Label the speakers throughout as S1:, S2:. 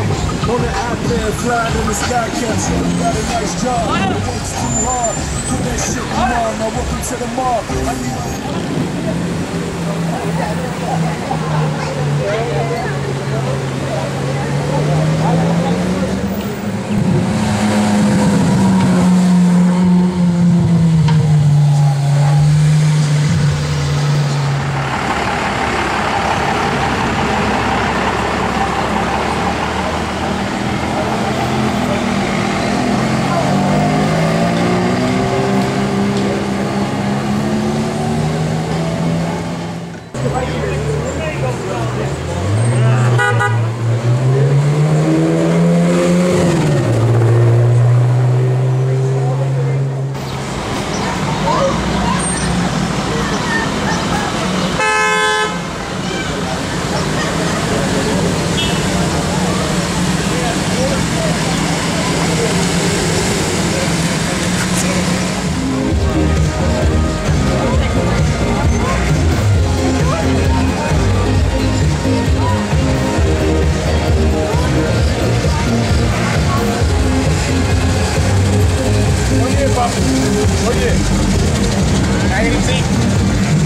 S1: On the out there, flying in the sky castle. You got a nice job. It works too hard. Put that shit on. Now welcome to the mob. I need. Francés.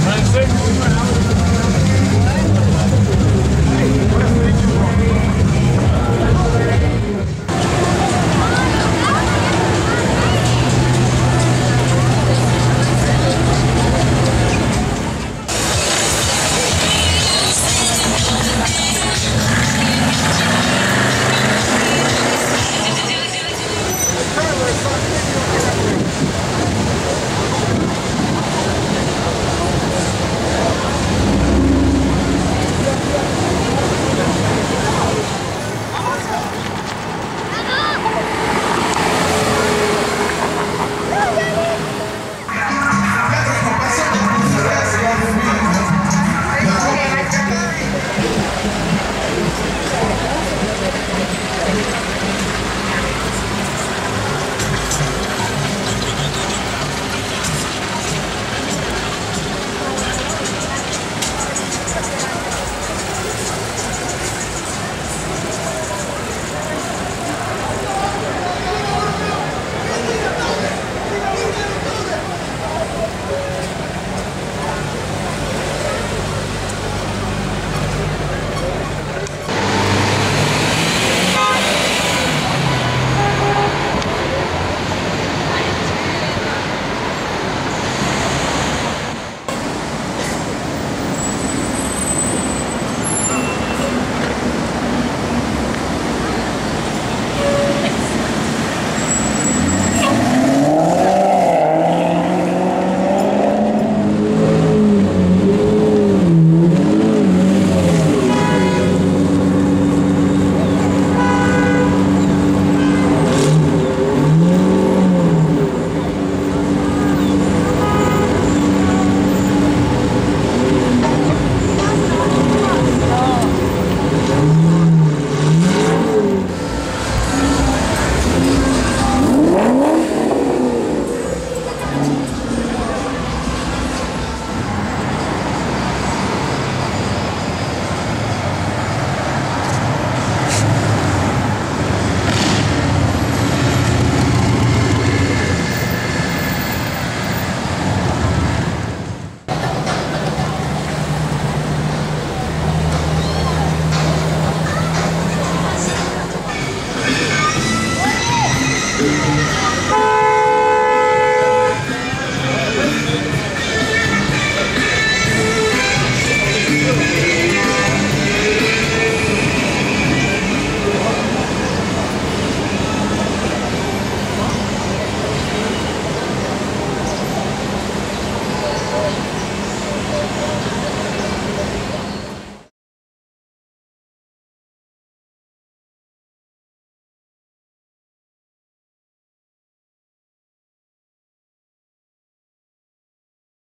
S1: Francés.